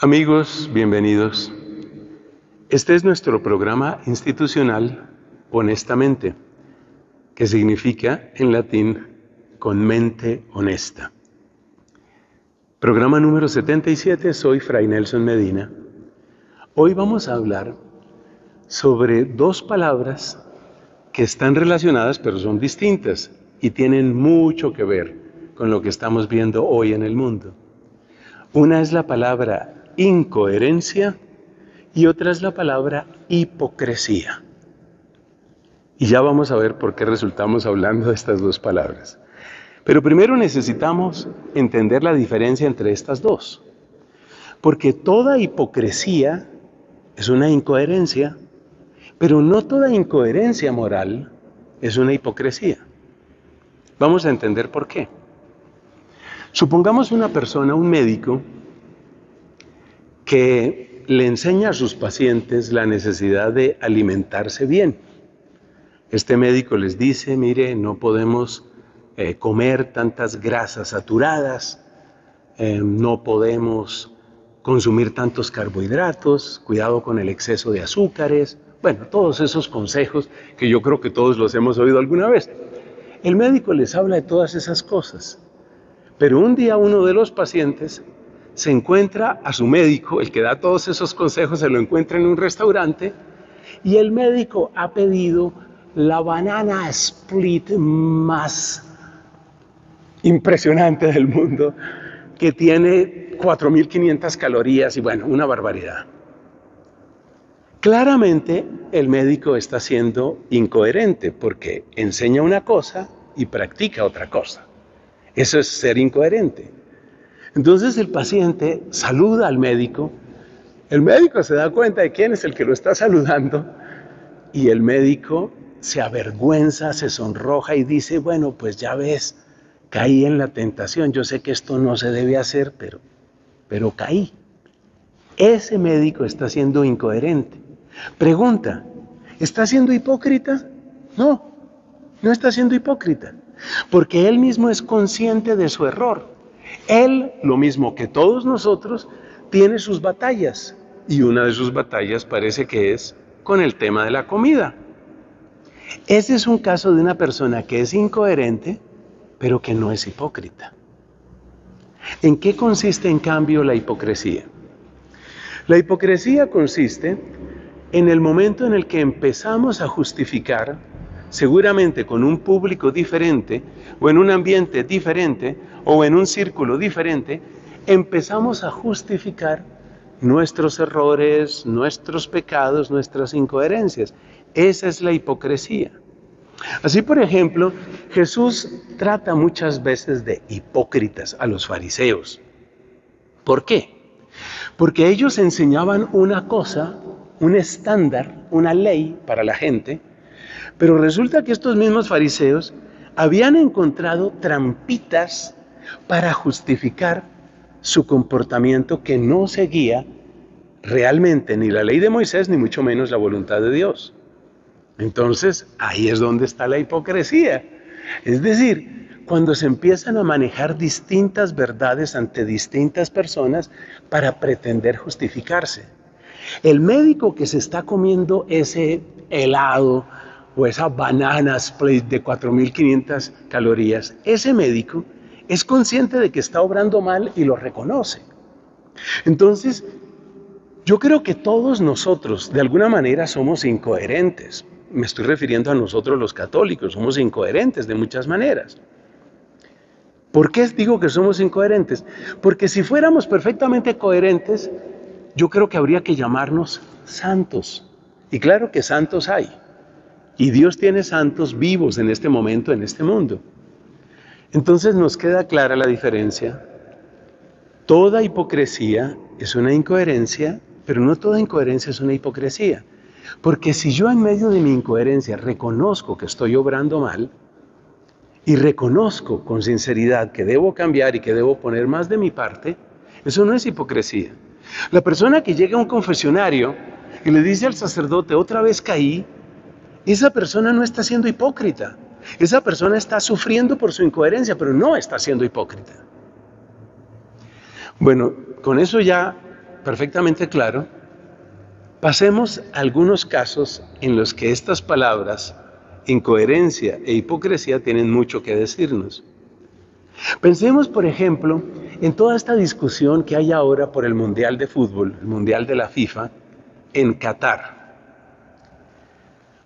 Amigos, bienvenidos. Este es nuestro programa institucional Honestamente, que significa en latín con mente honesta. Programa número 77, soy Fray Nelson Medina. Hoy vamos a hablar sobre dos palabras que están relacionadas pero son distintas y tienen mucho que ver con lo que estamos viendo hoy en el mundo. Una es la palabra incoherencia y otra es la palabra hipocresía. Y ya vamos a ver por qué resultamos hablando de estas dos palabras. Pero primero necesitamos entender la diferencia entre estas dos. Porque toda hipocresía es una incoherencia, pero no toda incoherencia moral es una hipocresía. Vamos a entender por qué. Supongamos una persona, un médico, que le enseña a sus pacientes la necesidad de alimentarse bien. Este médico les dice, mire, no podemos eh, comer tantas grasas saturadas, eh, no podemos consumir tantos carbohidratos, cuidado con el exceso de azúcares, bueno, todos esos consejos que yo creo que todos los hemos oído alguna vez. El médico les habla de todas esas cosas, pero un día uno de los pacientes se encuentra a su médico, el que da todos esos consejos, se lo encuentra en un restaurante y el médico ha pedido la banana split más impresionante del mundo, que tiene 4.500 calorías y bueno, una barbaridad. Claramente el médico está siendo incoherente porque enseña una cosa y practica otra cosa. Eso es ser incoherente. Entonces el paciente saluda al médico, el médico se da cuenta de quién es el que lo está saludando y el médico se avergüenza, se sonroja y dice, bueno, pues ya ves, caí en la tentación, yo sé que esto no se debe hacer, pero, pero caí. Ese médico está siendo incoherente. Pregunta, ¿está siendo hipócrita? No, no está siendo hipócrita, porque él mismo es consciente de su error. Él, lo mismo que todos nosotros, tiene sus batallas y una de sus batallas parece que es con el tema de la comida. Ese es un caso de una persona que es incoherente, pero que no es hipócrita. ¿En qué consiste en cambio la hipocresía? La hipocresía consiste en el momento en el que empezamos a justificar, seguramente con un público diferente, o en un ambiente diferente, o en un círculo diferente, empezamos a justificar nuestros errores, nuestros pecados, nuestras incoherencias. Esa es la hipocresía. Así, por ejemplo, Jesús trata muchas veces de hipócritas a los fariseos. ¿Por qué? Porque ellos enseñaban una cosa, un estándar, una ley para la gente, pero resulta que estos mismos fariseos habían encontrado trampitas para justificar su comportamiento que no seguía realmente ni la ley de Moisés ni mucho menos la voluntad de Dios. Entonces, ahí es donde está la hipocresía. Es decir, cuando se empiezan a manejar distintas verdades ante distintas personas para pretender justificarse. El médico que se está comiendo ese helado o esa banana split de 4.500 calorías, ese médico es consciente de que está obrando mal y lo reconoce. Entonces, yo creo que todos nosotros de alguna manera somos incoherentes me estoy refiriendo a nosotros los católicos, somos incoherentes de muchas maneras. ¿Por qué digo que somos incoherentes? Porque si fuéramos perfectamente coherentes, yo creo que habría que llamarnos santos. Y claro que santos hay. Y Dios tiene santos vivos en este momento, en este mundo. Entonces nos queda clara la diferencia. Toda hipocresía es una incoherencia, pero no toda incoherencia es una hipocresía. Porque si yo en medio de mi incoherencia reconozco que estoy obrando mal y reconozco con sinceridad que debo cambiar y que debo poner más de mi parte, eso no es hipocresía. La persona que llega a un confesionario y le dice al sacerdote, otra vez caí, esa persona no está siendo hipócrita. Esa persona está sufriendo por su incoherencia, pero no está siendo hipócrita. Bueno, con eso ya perfectamente claro, pasemos a algunos casos en los que estas palabras, incoherencia e hipocresía, tienen mucho que decirnos. Pensemos, por ejemplo, en toda esta discusión que hay ahora por el Mundial de Fútbol, el Mundial de la FIFA, en Qatar.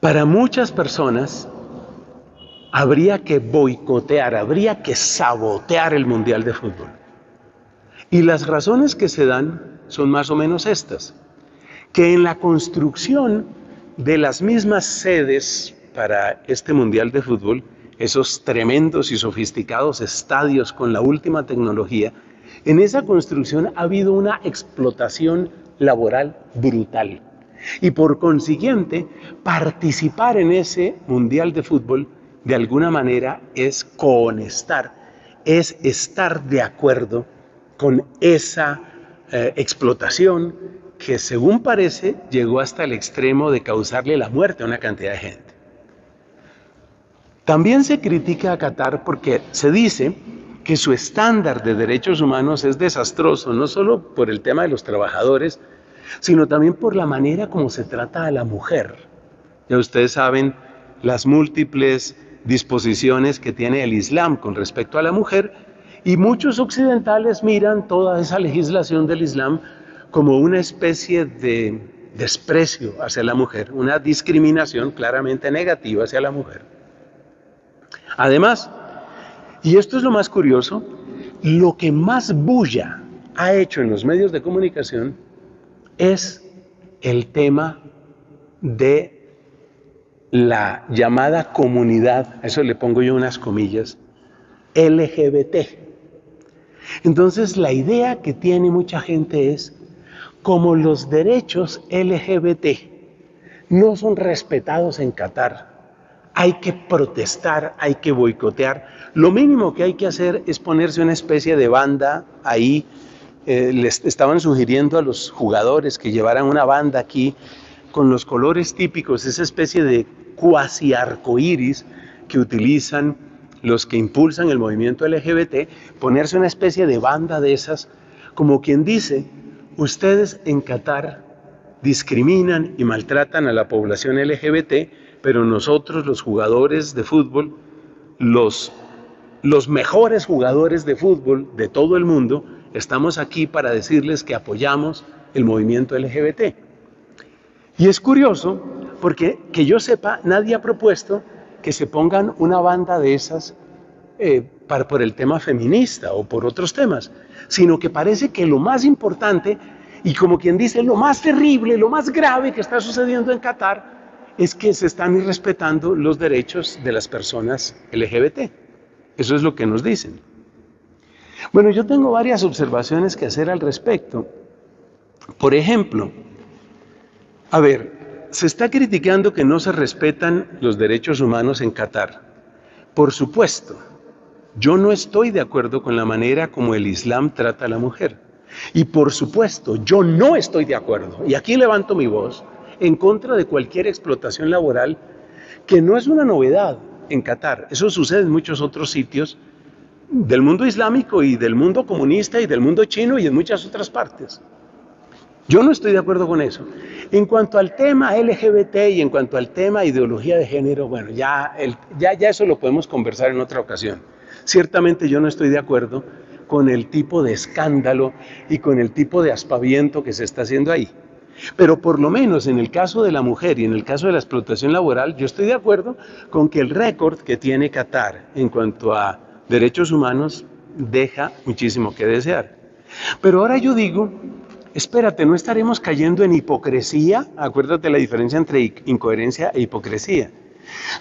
Para muchas personas habría que boicotear, habría que sabotear el Mundial de Fútbol. Y las razones que se dan son más o menos estas, que en la construcción de las mismas sedes para este Mundial de Fútbol, esos tremendos y sofisticados estadios con la última tecnología, en esa construcción ha habido una explotación laboral brutal. Y por consiguiente, participar en ese Mundial de Fútbol de alguna manera es cohonestar, es estar de acuerdo con esa eh, explotación que según parece llegó hasta el extremo de causarle la muerte a una cantidad de gente. También se critica a Qatar porque se dice que su estándar de derechos humanos es desastroso, no solo por el tema de los trabajadores, sino también por la manera como se trata a la mujer. Ya ustedes saben las múltiples disposiciones que tiene el Islam con respecto a la mujer y muchos occidentales miran toda esa legislación del Islam como una especie de desprecio hacia la mujer, una discriminación claramente negativa hacia la mujer. Además, y esto es lo más curioso, lo que más bulla ha hecho en los medios de comunicación es el tema de la llamada comunidad, a eso le pongo yo unas comillas, LGBT. Entonces la idea que tiene mucha gente es, como los derechos LGBT no son respetados en Qatar, hay que protestar, hay que boicotear. Lo mínimo que hay que hacer es ponerse una especie de banda ahí. Eh, les estaban sugiriendo a los jugadores que llevaran una banda aquí con los colores típicos, esa especie de cuasi arcoíris que utilizan los que impulsan el movimiento LGBT, ponerse una especie de banda de esas, como quien dice, ustedes en Qatar discriminan y maltratan a la población LGBT, pero nosotros los jugadores de fútbol, los, los mejores jugadores de fútbol de todo el mundo, estamos aquí para decirles que apoyamos el movimiento LGBT. Y es curioso porque, que yo sepa, nadie ha propuesto que se pongan una banda de esas eh, para, por el tema feminista o por otros temas, sino que parece que lo más importante y como quien dice, lo más terrible, lo más grave que está sucediendo en Qatar es que se están irrespetando los derechos de las personas LGBT. Eso es lo que nos dicen. Bueno, yo tengo varias observaciones que hacer al respecto. Por ejemplo, a ver, se está criticando que no se respetan los derechos humanos en Qatar. Por supuesto, yo no estoy de acuerdo con la manera como el Islam trata a la mujer. Y por supuesto, yo no estoy de acuerdo, y aquí levanto mi voz, en contra de cualquier explotación laboral, que no es una novedad en Qatar. Eso sucede en muchos otros sitios del mundo islámico y del mundo comunista y del mundo chino y en muchas otras partes. Yo no estoy de acuerdo con eso. En cuanto al tema LGBT y en cuanto al tema ideología de género, bueno, ya, ya, ya eso lo podemos conversar en otra ocasión. Ciertamente yo no estoy de acuerdo con el tipo de escándalo y con el tipo de aspaviento que se está haciendo ahí. Pero por lo menos en el caso de la mujer y en el caso de la explotación laboral, yo estoy de acuerdo con que el récord que tiene Qatar en cuanto a derechos humanos deja muchísimo que desear. Pero ahora yo digo, espérate, no estaremos cayendo en hipocresía. Acuérdate la diferencia entre incoherencia e hipocresía.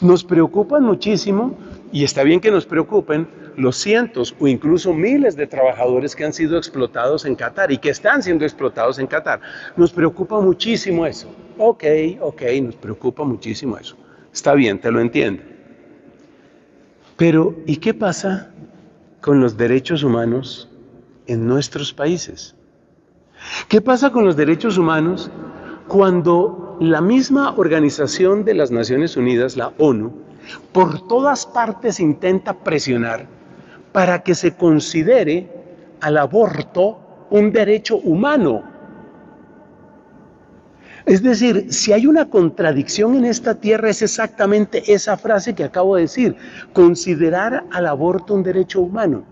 Nos preocupan muchísimo, y está bien que nos preocupen, los cientos o incluso miles de trabajadores que han sido explotados en Qatar y que están siendo explotados en Qatar. Nos preocupa muchísimo eso. Ok, ok, nos preocupa muchísimo eso. Está bien, te lo entiendo. Pero, ¿y qué pasa con los derechos humanos en nuestros países? ¿Qué pasa con los derechos humanos cuando la misma organización de las Naciones Unidas, la ONU, por todas partes intenta presionar para que se considere al aborto un derecho humano Es decir, si hay una contradicción en esta tierra es exactamente esa frase que acabo de decir, considerar al aborto un derecho humano.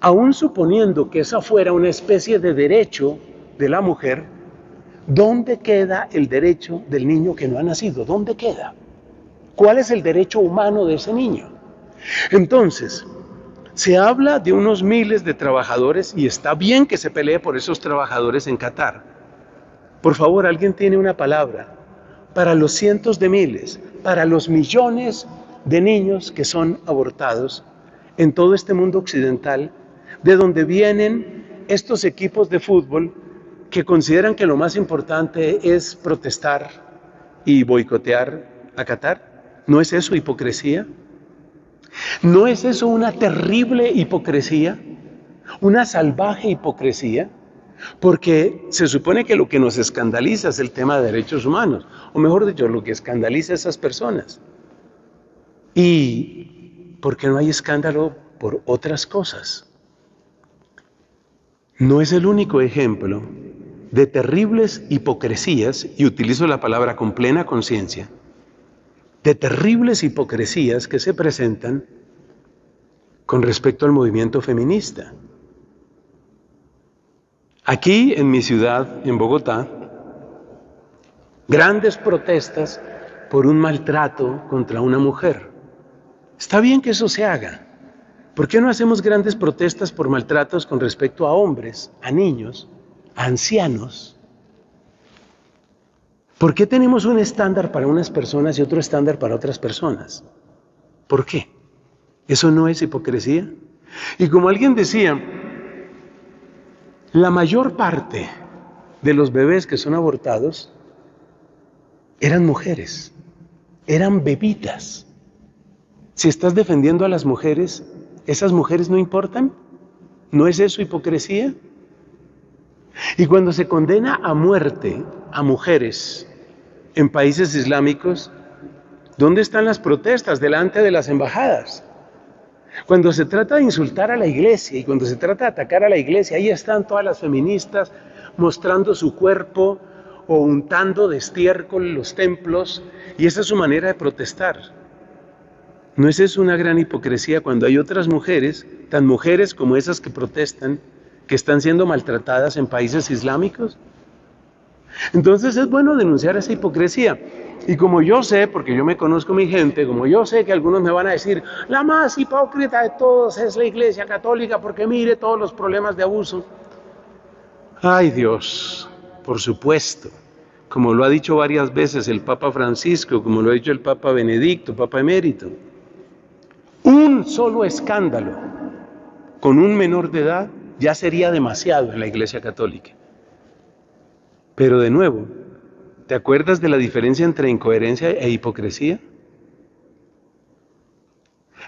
Aún suponiendo que esa fuera una especie de derecho de la mujer, ¿dónde queda el derecho del niño que no ha nacido? ¿Dónde queda? ¿Cuál es el derecho humano de ese niño? Entonces, se habla de unos miles de trabajadores y está bien que se pelee por esos trabajadores en Qatar. Por favor, alguien tiene una palabra para los cientos de miles, para los millones de niños que son abortados en todo este mundo occidental, de donde vienen estos equipos de fútbol que consideran que lo más importante es protestar y boicotear a Qatar. ¿No es eso hipocresía? ¿No es eso una terrible hipocresía? ¿Una salvaje hipocresía? Porque se supone que lo que nos escandaliza es el tema de derechos humanos, o mejor dicho, lo que escandaliza a esas personas. ¿Y por qué no hay escándalo por otras cosas? No es el único ejemplo de terribles hipocresías, y utilizo la palabra con plena conciencia, de terribles hipocresías que se presentan con respecto al movimiento feminista. Aquí en mi ciudad, en Bogotá, grandes protestas por un maltrato contra una mujer. Está bien que eso se haga. ¿Por qué no hacemos grandes protestas por maltratos con respecto a hombres, a niños, a ancianos? ¿Por qué tenemos un estándar para unas personas y otro estándar para otras personas? ¿Por qué? ¿Eso no es hipocresía? Y como alguien decía, la mayor parte de los bebés que son abortados eran mujeres, eran bebitas. Si estás defendiendo a las mujeres, ¿esas mujeres no importan? ¿No es eso hipocresía? Y cuando se condena a muerte a mujeres en países islámicos, ¿dónde están las protestas delante de las embajadas? Cuando se trata de insultar a la iglesia y cuando se trata de atacar a la iglesia, ahí están todas las feministas mostrando su cuerpo o untando de estiércol los templos y esa es su manera de protestar. ¿No es eso una gran hipocresía cuando hay otras mujeres, tan mujeres como esas que protestan, que están siendo maltratadas en países islámicos? Entonces es bueno denunciar esa hipocresía. Y como yo sé, porque yo me conozco mi gente, como yo sé que algunos me van a decir, la más hipócrita de todos es la Iglesia Católica, porque mire todos los problemas de abuso. Ay Dios, por supuesto, como lo ha dicho varias veces el Papa Francisco, como lo ha dicho el Papa Benedicto, Papa Emérito, un solo escándalo con un menor de edad ya sería demasiado en la Iglesia Católica. Pero de nuevo, ¿te acuerdas de la diferencia entre incoherencia e hipocresía?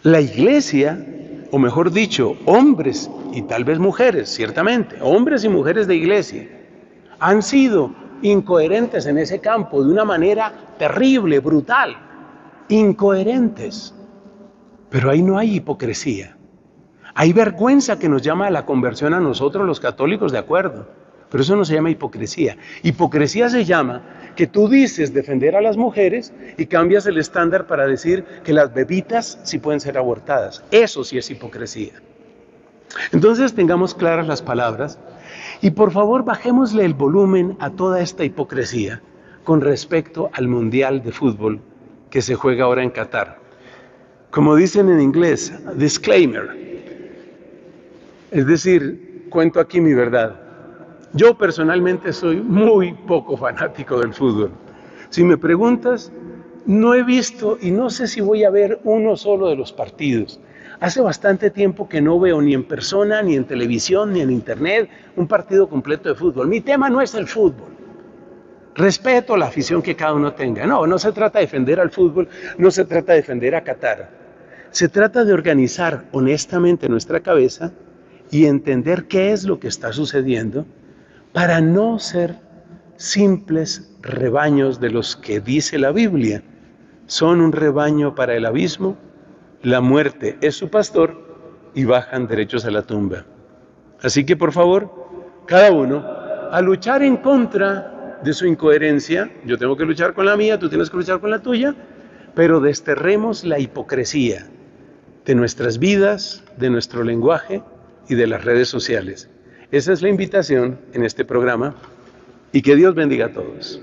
La iglesia, o mejor dicho, hombres y tal vez mujeres, ciertamente, hombres y mujeres de iglesia, han sido incoherentes en ese campo de una manera terrible, brutal, incoherentes. Pero ahí no hay hipocresía. Hay vergüenza que nos llama a la conversión a nosotros los católicos, de acuerdo. Pero eso no se llama hipocresía. Hipocresía se llama que tú dices defender a las mujeres y cambias el estándar para decir que las bebitas sí pueden ser abortadas. Eso sí es hipocresía. Entonces tengamos claras las palabras y por favor bajémosle el volumen a toda esta hipocresía con respecto al Mundial de Fútbol que se juega ahora en Qatar. Como dicen en inglés, disclaimer. Es decir, cuento aquí mi verdad. Yo personalmente soy muy poco fanático del fútbol. Si me preguntas, no he visto y no sé si voy a ver uno solo de los partidos. Hace bastante tiempo que no veo ni en persona, ni en televisión, ni en internet un partido completo de fútbol. Mi tema no es el fútbol. Respeto la afición que cada uno tenga. No, no se trata de defender al fútbol, no se trata de defender a Qatar. Se trata de organizar honestamente nuestra cabeza y entender qué es lo que está sucediendo para no ser simples rebaños de los que dice la Biblia. Son un rebaño para el abismo, la muerte es su pastor y bajan derechos a la tumba. Así que por favor, cada uno, a luchar en contra de su incoherencia, yo tengo que luchar con la mía, tú tienes que luchar con la tuya, pero desterremos la hipocresía de nuestras vidas, de nuestro lenguaje y de las redes sociales. Esa es la invitación en este programa y que Dios bendiga a todos.